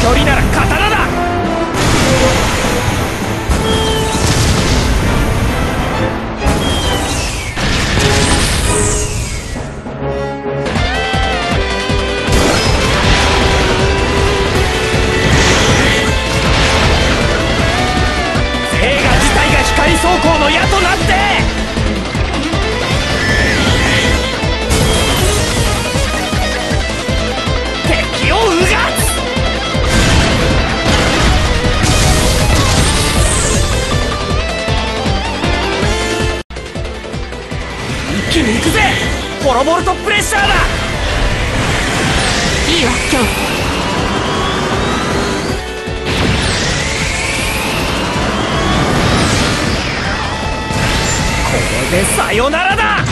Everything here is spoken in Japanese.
距離なら刀だ！一気に行くぜ。ボロボルトプレッシャーだ。いいわ今日。これでさよならだ